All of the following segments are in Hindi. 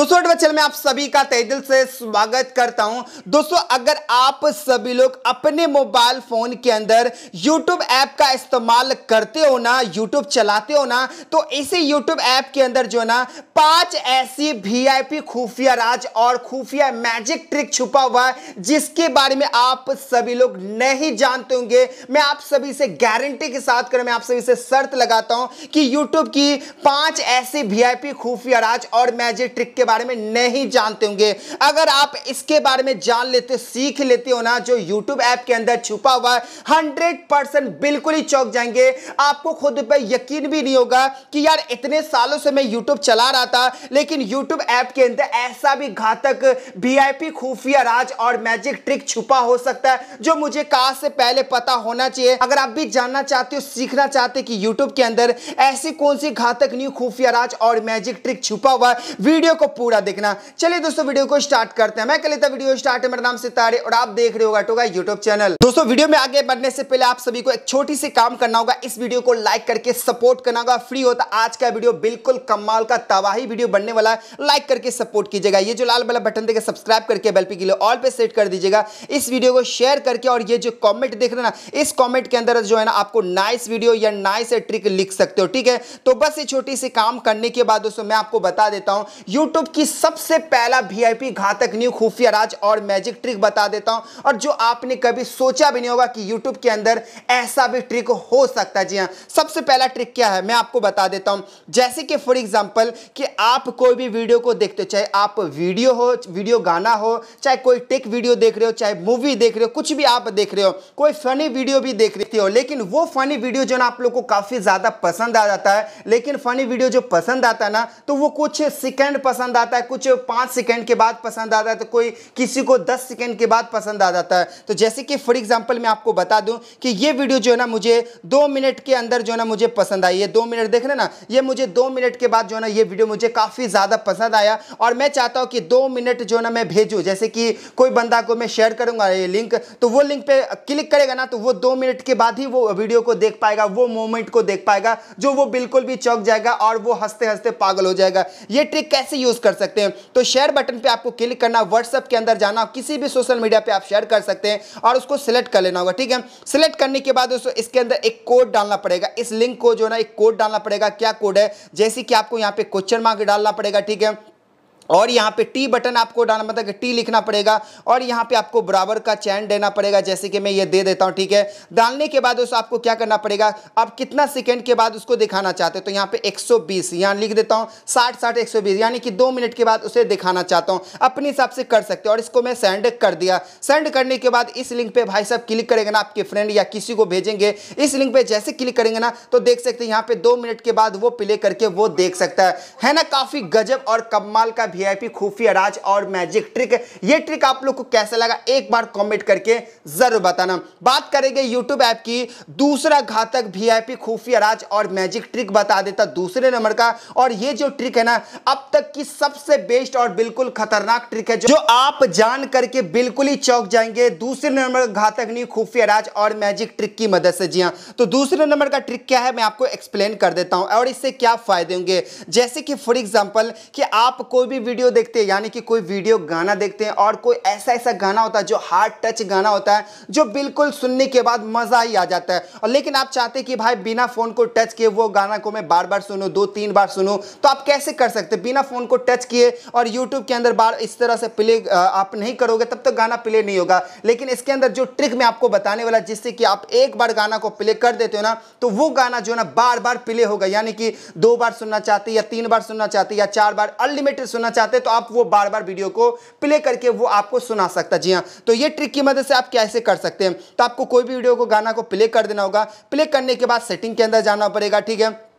दोस्तों बच्चल में आप सभी का तय दिल से स्वागत करता हूँ। दोस्तों, अगर आप सभी लोग अपने मोबाइल फ़ोन के अंदर YouTube ऐप का इस्तेमाल करते हो ना, YouTube चलाते हो ना तो इसी YouTube ऐप के अंदर जो ना, पाँच ऐसी वीआईपी खुफिया राज और खुफिया मैजिक ट्रिक छुपा हुआ है, जिसके बारे में आप सभी लोग नहीं जानते होंगे। मैं आप सभी से गारंटी के साथ कर, मैं आप सभी से शर्त लगाता हूँ कि यूट्यूब की पाँच ऐसी वीआईपी खुफिया राज और मैजिक ट्रिक के बारे में नहीं जानते होंगे। अगर आप इसके बारे में जान लेते, सीख लेते हो ना, जो YouTube ऐप के अंदर छुपा हुआ है हंड्रेड परसेंट बिल्कुल ही चौक जाएँगे। आपको खुद पर यकीन भी नहीं होगा कि यार इतने सालों से मैं YouTube चला रहा था, लेकिन YouTube ऐप के अंदर ऐसा भी घातक वीआईपी खुफिया राज और मैजिक ट्रिक छुपा हो सकता है, जो मुझे कहा से पहले पता होना चाहिए। अगर आप भी जानना चाहते हो, सीखना चाहते कि यूट्यूब के अंदर ऐसी कौन सी घातक न्यू खुफिया राज और मैजिक ट्रिक छुपा हुआ वीडियो को पूरा देखना। चलिए दोस्तों, वीडियो को स्टार्ट करते हैं। मैं कल वीडियो स्टार्ट है। मेरा नाम सितारे और आप देख रहे होगा टोगा यूट्यूब चैनल दोस्तों, वीडियो में आगे बढ़ने से पहले आप सभी को एक छोटी सी काम करना होगा। इस वीडियो को लाइक करके सपोर्ट करना होगा। फ्री होता आज का वीडियो बिल्कुल कमाल का तबाही वीडियो बनने वाला है। लाइक करके सपोर्ट कीजिएगा। ये जो लाल वाला बटन देगा सब्सक्राइब करके बेल पे के लिए ऑल पे सेट कर दीजिएगा। इस वीडियो को शेयर करके और ये जो कॉमेंट देख रहे ना, इस कॉमेंट के अंदर जो है ना, आपको नाइस वीडियो या नाइस ट्रिक लिख सकते हो। ठीक है? तो बस ये छोटी सी काम करने के बाद दोस्तों, मैं आपको बता देता हूँ। यूट्यूब की सबसे पहला वीआईपी घातक न्यू खुफिया राज और मैजिक ट्रिक बता देता हूँ। और जो आपने कभी सोचा भी नहीं होगा कि यूट्यूब के अंदर ऐसा भी ट्रिक हो सकता है। जी हाँ सबसे पहला ट्रिक क्या है, मैं आपको बता देता हूँ। जैसे कि फॉर एग्जांपल कि आप कोई भी वीडियो को देखते हो, चाहे आप वीडियो हो वीडियो गाना हो, चाहे कोई टेक वीडियो देख रहे हो, चाहे मूवी देख रहे हो, कुछ भी आप देख रहे हो, कोई फनी वीडियो भी देख रहे हो, लेकिन वो फनी वीडियो जो ना आप लोग को काफ़ी ज़्यादा पसंद आ जाता है, लेकिन फनी वीडियो जो पसंद आता है ना तो वो कुछ सेकंड पसंद आता है, कुछ पाँच सेकेंड के बाद पसंद आता है तो कोई किसी को दस सेकेंड के बाद पसंद आ जाता है। तो जैसे कि फॉर एग्ज़ाम्पल मैं आपको बता दूँ कि ये वीडियो जो है ना, मुझे दो मिनट के अंदर जो है ना, मुझे पसंद आई। है दो मिनट देख रहे ना, ये मुझे दो मिनट के बाद जो है ना, ये वीडियो मुझे काफ़ी ज़्यादा पसंद आया। और मैं चाहता हूँ कि दो मिनट जो ना, मैं भेजूँ। जैसे कि कोई बंदा को मैं शेयर करूँगा ये लिंक तो वो लिंक पे क्लिक करेगा ना तो वो दो मिनट के बाद ही वो वीडियो को देख पाएगा, वो मोमेंट को देख पाएगा, जो वो बिल्कुल भी चौक जाएगा और वो हँसते हँसते पागल हो जाएगा। ये ट्रिक कैसे यूज़ कर सकते हैं। तो शेयर बटन पे आपको क्लिक करना व्हाट्सएप के अंदर जाना, किसी भी सोशल मीडिया पे आप शेयर कर सकते हैं और उसको सिलेक्ट कर लेना होगा, ठीक है? सिलेक्ट करने के बाद दोस्तों इसके अंदर एक कोड डालना पड़ेगा। इस लिंक को जो ना, एक कोड डालना पड़ेगा। क्या कोड है? जैसे कि आपको यहाँ पे क्वेश्चन मार्क डालना पड़ेगा, ठीक है? और यहाँ पे टी बटन आपको डालना मतलब टी लिखना पड़ेगा और यहाँ पे आपको बराबर का चैन देना पड़ेगा, जैसे कि मैं ये दे देता हूँ, ठीक है? डालने के बाद उस, आपको क्या करना पड़ेगा? आप कितना सेकंड के बाद उसको दिखाना चाहते हैं तो यहाँ पे 120 सौ यहाँ लिख देता हूँ 60 60 120 यानी कि दो मिनट के बाद उसे दिखाना चाहता हूँ। अपने हिसाब से कर सकते हो और इसको मैं सेंड कर दिया। सेंड करने के बाद इस लिंक पे भाई साहब क्लिक करेंगे ना, आपके फ्रेंड या किसी को भेजेंगे, इस लिंक पे जैसे क्लिक करेंगे ना तो देख सकते हैं, यहाँ पे दो मिनट के बाद वो प्ले करके वो देख सकता है। ना? काफ़ी गजब और कमाल का वीआईपी खुफिया राज और मैजिक ट्रिक ये ट्रिक आप लोग को कैसा लगा? एक बार कमेंट करके ज़रूर बताना। बात करेंगे यूट्यूब ऐप की। दूसरा घातक वीआईपी खुफिया राज और मैजिक ट्रिक बता देता दूसरे नंबर का। और ये जो ट्रिक है ना, अब तक की सबसे बेस्ट और बिल्कुल खतरनाक ट्रिक है जो आप जान करके बिल्कुल ही चौक जाएँगे। दूसरे नंबर घातक नहीं, खुफिया राज और मैजिक ट्रिक की मदद से। जी हाँ तो दूसरे नंबर का ट्रिक क्या है, मैं आपको एक्सप्लेन कर देता हूँ। और इससे क्या फ़ायदे होंगे? जैसे कि फॉर एग्ज़ाम्पल कि आप कोई भी वीडियो देखते हैं, यानी कि कोई वीडियो गाना देखते हैं और कोई ऐसा ऐसा गाना होता है जो हार्ड टच गाना होता है, जो बिल्कुल सुनने के बाद मज़ा ही आ जाता है। और लेकिन आप चाहते कि भाई बिना फ़ोन को टच किए वो गाना को मैं बार बार सुनूं दो तीन बार सुनूं तो आप कैसे कर सकते बिना फ़ोन को टच किए और यूट्यूब के अंदर बार इस तरह से प्ले आप नहीं करोगे, तब तक गाना प्ले नहीं होगा। लेकिन इसके अंदर जो ट्रिक मैं आपको बताने वाला, जिससे कि आप एक बार गाना को प्ले कर देते हो ना तो वो गाना जो ना बार बार प्ले होगा। यानी कि दो बार सुनना चाहते या तीन बार सुनना चाहते या चार बार अनलिमिटेड सुनना चाहते हैं तो आप वो बार बार वीडियो को प्ले करके वो आपको सुना सकता है। जी हाँ तो ये ट्रिक की मदद से आप कैसे कर सकते हैं? तो आपको कोई भी वीडियो को गाना को प्ले कर देना होगा। प्ले करने के बाद सेटिंग के अंदर जाना पड़ेगा, ठीक है?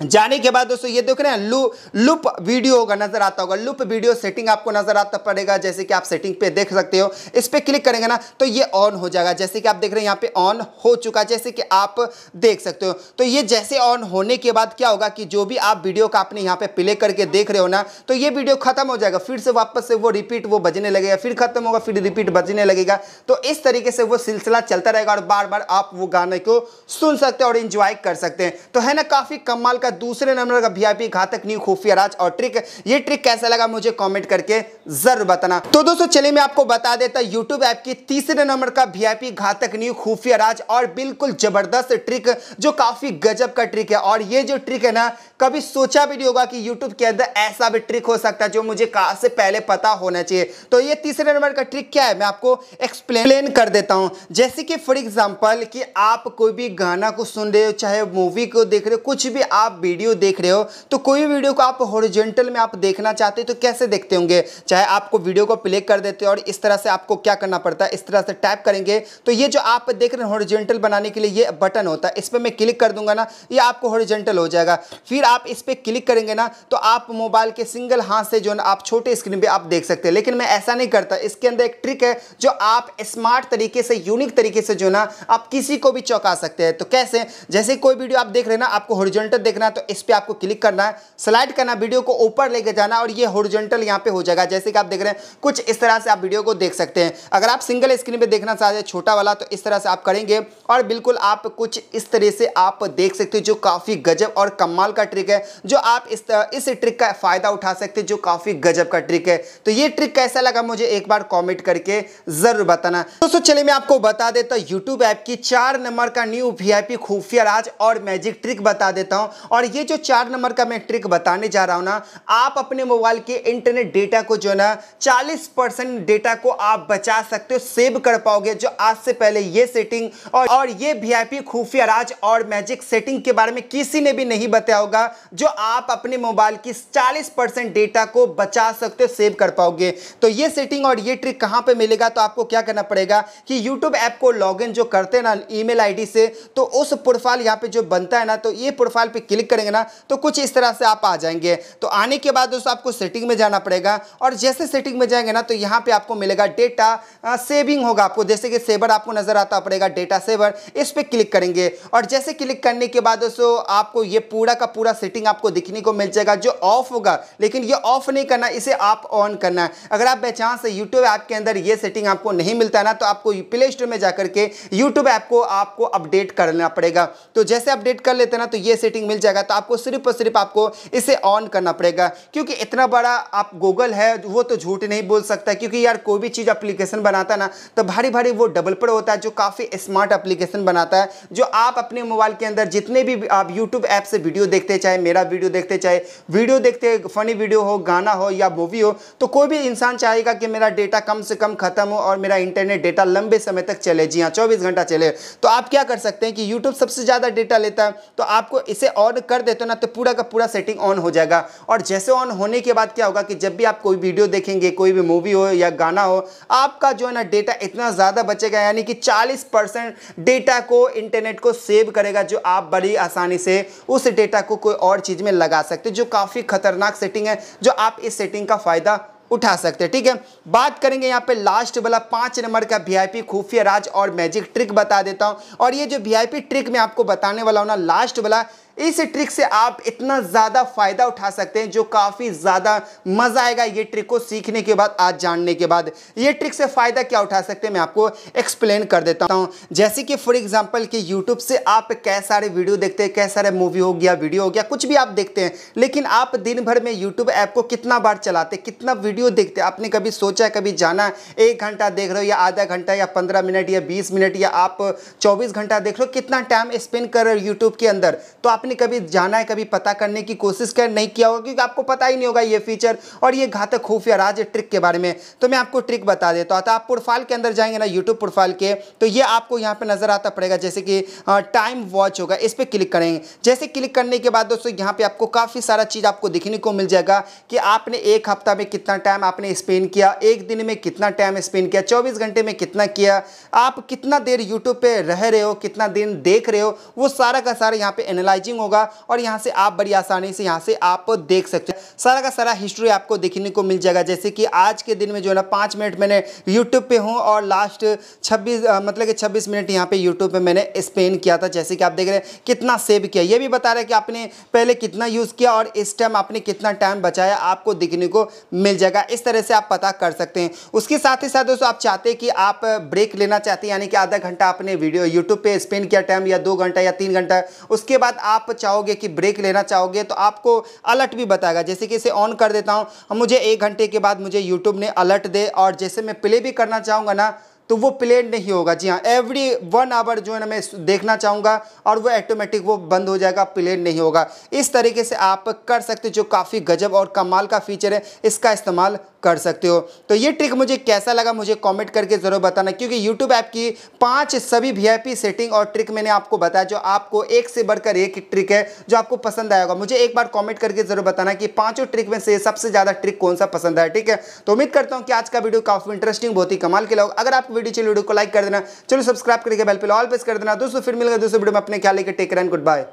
जाने के बाद दोस्तों, ये देख रहे हैं, लू, लुप वीडियो होगा, नज़र आता होगा। लुप वीडियो सेटिंग आपको नज़र आता पड़ेगा, जैसे कि आप सेटिंग पे देख सकते हो। इस पर क्लिक करेंगे ना तो ये ऑन हो जाएगा। जैसे कि आप देख रहे हैं, यहाँ पे ऑन हो चुका जैसे कि आप देख सकते हो। तो ये जैसे ऑन होने के बाद क्या होगा कि जो भी आप वीडियो का आपने यहाँ पे प्ले करके देख रहे हो ना तो ये वीडियो खत्म हो जाएगा। फिर से वापस से वो रिपीट वो बजने लगेगा। फिर खत्म होगा, फिर रिपीट बजने लगेगा। तो इस तरीके से वो सिलसिला चलता रहेगा और बार बार आप वो गाने को सुन सकते हैं और इंजॉय कर सकते हैं। तो है ना, काफ़ी कमाल का दूसरे नंबर का वीआईपी घातक न्यू खुफिया राज और ट्रिक ये ट्रिक कैसा लगा मुझे कमेंट करके ज़रूर बताना। तो दोस्तों, चलिए मैं आपको बता देता यूट्यूब ऐप की तीसरे नंबर का वीआईपी घातक न्यू खुफिया राज और बिल्कुल ज़बरदस्त ट्रिक जो काफ़ी गजब का ट्रिक है। और ये जो ट्रिक है ना, कभी सोचा भी नहीं होगा कि यूट्यूब के अंदर ऐसा भी ट्रिक हो सकता है, जो मुझे कहा से पहले पता होना चाहिए। तो ये तीसरे नंबर का ट्रिक क्या है, मैं आपको एक्सप्लेन कर देता हूँ। जैसे कि फॉर एग्जांपल कि आप कोई भी गाना को सुन रहे हो, चाहे मूवी को देख रहे हो, कुछ भी आप वीडियो देख रहे हो तो कोई भी वीडियो को आप हॉरिजेंटल में आप देखना चाहते हो तो कैसे देखते होंगे? चाहे आपको वीडियो को प्ले कर देते हो और इस तरह से आपको क्या करना पड़ता है, इस तरह से टाइप करेंगे तो ये जो आप देख रहे हैं हॉरिजेंटल बनाने के लिए ये बटन होता है। इस पर मैं क्लिक कर दूँगा ना, ये आपको हॉरिजेंटल हो जाएगा। फिर आप इस पर क्लिक करेंगे ना तो आप मोबाइल के सिंगल हाथ से जो ना, आप छोटे स्क्रीन पर आप देख सकते हैं। लेकिन मैं ऐसा नहीं करता, इसके अंदर एक ट्रिक है, जो आप स्मार्ट तरीके से यूनिक तरीके से जो ना, आप किसी को भी चौंका सकते हैं। तो कैसे? जैसे कोई वीडियो आप देख रहे हैं ना, आपको हॉरिजॉन्टल देखना है तो इस पर आपको क्लिक करना है। स्लाइड करना, वीडियो को ऊपर लेके जाना और ये हॉरिजॉन्टल यहाँ पे हो जाएगा। जैसे कि आप देख रहे हैं, कुछ इस तरह से आप वीडियो को देख सकते हैं। अगर आप सिंगल स्क्रीन पे देखना चाहते हैं, छोटा वाला तो इस तरह से आप करेंगे। और बिल्कुल आप कुछ इस तरह से आप देख सकते हैं, जो काफ़ी गजब और कमाल का ट्रिक है, जो आप इस इस ट्रिक का फ़ायदा उठा सकते हैं, जो काफ़ी गजब का ट्रिक है। तो ये ट्रिक कैसा लगा मुझे एक बार कॉमेंट करके ज़रूर बताना। दोस्तों, चलिए मैं आपको बता देता हूँ यूट्यूब ऐप की चार नंबर का न्यू वीआईपी खुफिया राज और मैजिक ट्रिक बता देता हूँ। और ये जो चार नंबर का मैं ट्रिक बताने जा रहा हूँ ना आप अपने मोबाइल के इंटरनेट डेटा को जो ना 40 परसेंट डेटा को आप बचा सकते हो सेव कर पाओगे जो आज से पहले ये सेटिंग और, और ये वीआईपी खुफिया राज और मैजिक सेटिंग के बारे में किसी ने भी नहीं बताया होगा जो आप अपने मोबाइल की 40 परसेंट डेटा को बचा सकते हो सेव कर पाओगे। तो ये सेटिंग और ये ट्रिक कहाँ पे मिलेगा तो आपको क्या करना पड़ेगा कि यूट्यूब ऐप को लॉगिन जो करते हैं ना ईमेल आईडी से तो उस प्रोफ़ाइल यहाँ पे जो बनता है ना तो ये प्रोफ़ाइल पे क्लिक करेंगे ना तो कुछ इस तरह से आप आ जाएँगे। तो आने के बाद दोस्तों आपको सेटिंग में जाना पड़ेगा और जैसे सेटिंग में जाएँगे ना तो यहाँ पे आपको मिलेगा डेटा सेविंग होगा आपको। जैसे कि सेवर आपको नज़र आता पड़ेगा डेटा सेवर इस पर क्लिक करेंगे। और जैसे क्लिक करने के बाद दोस्तों आपको ये पूरा का पूरा सेटिंग आपको दिखने को मिल जाएगा, जो ऑफ़ होगा। लेकिन ये ऑफ़ नहीं करना, इसे आप ऑन करना है। अगर आप बेचान से यूट्यूब ऐप के अंदर ये सेटिंग आपको नहीं मिलता ना तो आपको प्ले स्टोर में जाकर के यूट्यूब ऐप को आपको अपडेट करना पड़ेगा। तो जैसे अपडेट कर लेते ना तो ये सेटिंग मिल जाएगा। तो आपको सिर्फ़ और सिर्फ़ आपको इसे ऑन करना पड़ेगा। क्योंकि इतना बड़ा आप गूगल है, वो तो झूठ नहीं बोल सकता क्योंकि यार, कोई भी चीज़ अप्लीकेशन बनाता ना तो भारी भारी वो डेवलपर होता है, जो काफ़ी स्मार्ट अप्लीकेशन बनाता है, जो आप अपने मोबाइल के अंदर जितने भी आप यूट्यूब ऐप से वीडियो देखते, चाहे मेरा वीडियो देखते, चाहे वीडियो देखते फनी वीडियो हो, गाना हो या मूवी हो तो कोई भी इंसान चाहेगा कि मेरा डेटा कम से कम खत्म हो और मेरा इंटरनेट डेटा लंबे समय तक चले। जी हाँ चौबीस घंटा चले। तो आप क्या कर सकते हैं कि यूट्यूब सबसे ज़्यादा डेटा लेता है तो आपको इसे ऑन कर देते हो ना तो पूरा का पूरा सेटिंग ऑन हो जाएगा। और जैसे ऑन होने के बाद क्या होगा कि जब भी आप कोई वीडियो देखेंगे, कोई भी मूवी हो या गाना हो, आपका जो है ना डेटा इतना ज़्यादा बचेगा, यानी कि 40 परसेंट डेटा को इंटरनेट को सेव करेगा जो आप बड़ी आसानी से उस डेटा को कोई और चीज़ में लगा सकते जो काफ़ी खतरनाक सेटिंग है, जो आप इस सेटिंग का फ़ायदा उठा सकते हैं। ठीक है, बात करेंगे यहाँ पे लास्ट वाला पाँच नंबर का वीआईपी खुफिया राज और मैजिक ट्रिक बता देता हूँ। और ये जो वीआईपी ट्रिक मैं आपको बताने वाला हूँ ना लास्ट वाला इस ट्रिक से आप इतना ज़्यादा फ़ायदा उठा सकते हैं, जो काफ़ी ज़्यादा मज़ा आएगा ये ट्रिक को सीखने के बाद, आज जानने के बाद। ये ट्रिक से फ़ायदा क्या उठा सकते हैं, मैं आपको एक्सप्लेन कर देता हूँ। जैसे कि फॉर एग्जांपल कि यूट्यूब से आप कै सारे वीडियो देखते हैं कै सारे मूवी हो गया वीडियो हो गया, कुछ भी आप देखते हैं, लेकिन आप दिन भर में यूट्यूब ऐप को कितना बार चलाते, कितना वीडियो देखते आपने कभी सोचा कभी जाना एक घंटा देख रहे हो या आधा घंटा या पंद्रह मिनट या बीस मिनट या आप चौबीस घंटा देख रहे हो, कितना टाइम स्पेंड कर रहे हो यूट्यूब के अंदर? तो आप आपने कभी जाना है, कभी पता करने की कोशिश कर, नहीं किया होगा, क्योंकि आपको पता ही नहीं होगा ये फीचर और ये घातक खुफिया राज ट्रिक के बारे में। तो मैं आपको ट्रिक बता देता हूँ। आप प्रोफ़ाइल के अंदर जाएँगे ना यूट्यूब प्रोफ़ाइल के तो ये आपको यहाँ पर नज़र आता पड़ेगा, जैसे कि टाइम वॉच होगा, इस पर क्लिक करेंगे। जैसे क्लिक करने के बाद दोस्तों, यहाँ पर आपको काफ़ी सारा चीज़ आपको दिखने को मिल जाएगा कि आपने एक हफ़्ता में कितना टाइम आपने स्पेंड किया, एक दिन में कितना टाइम स्पेंड किया, चौबीस घंटे में कितना किया, आप कितना देर यूट्यूब पर रह रहे हो, कितना दिन देख रहे हो, वो सारा का सारा यहाँ पे एनालाइजिंग होगा और यहाँ से आप बड़ी आसानी से यहाँ से आप देख सकते हैं। सारा का सारा हिस्ट्री आपको देखने को मिल जाएगा। जैसे कि आज के दिन में जो है ना, पाँच मिनट मैंने यूट्यूब पे हूँ और लास्ट छब्बीस मतलब कि छब्बीस मिनट यहाँ पे यूट्यूब पे मैंने स्पेंड किया था। जैसे कि आप देख रहे हैं, कितना सेव किया। ये भी बता रहे हैं कि आपने पहले कितना यूज़ किया और इस टाइम आपने कितना टाइम बचाया, आपको दिखने को मिल जाएगा। इस तरह से आप पता कर सकते हैं। उसके साथ ही साथ दोस्तों, आप चाहते हैं कि आप ब्रेक लेना चाहते हैं, यानी कि आधा घंटा आपने वीडियो यूट्यूब पे स्पेंड किया टाइम या दो घंटा, या तीन घंटा। उसके बाद आप आप चाहोगे कि ब्रेक लेना चाहोगे तो आपको अलर्ट भी बताएगा। जैसे कि इसे ऑन कर देता हूँ मुझे एक घंटे के बाद मुझे यूट्यूब ने अलर्ट दे, और जैसे मैं प्ले भी करना चाहूँगा ना तो वो प्ले नहीं होगा। जी हाँ एवरी वन आवर जो है ना मैं देखना चाहूँगा, और वो ऑटोमेटिक वो बंद हो जाएगा प्ले नहीं होगा। इस तरीके से आप कर सकते जो काफ़ी गजब और कमाल का फीचर है, इसका इस्तेमाल कर सकते हो। तो ये ट्रिक मुझे कैसा लगा मुझे कमेंट करके ज़रूर बताना, क्योंकि यूट्यूब ऐप की पाँच सभी वीआईपी सेटिंग और ट्रिक मैंने आपको बताया, जो आपको एक से बढ़कर एक ट्रिक है, जो आपको पसंद आएगा मुझे एक बार कमेंट करके ज़रूर बताना कि पाँचों ट्रिक में से सबसे ज़्यादा ट्रिक कौन सा पसंद आया, ठीक है? तो उम्मीद करता हूँ कि आज का वीडियो काफ़ी इंटरेस्टिंग बहुत ही कमाल के लोग। अगर आपको वीडियो चलिए वीडियो को लाइक कर देना चलो सब्सक्राइब करके बेल पे ऑल प्रेस कर देना। दोस्तों, फिर मिलेगा दोस्तों वीडियो में अपने ख्याल लेकर टेक रन गुड बाय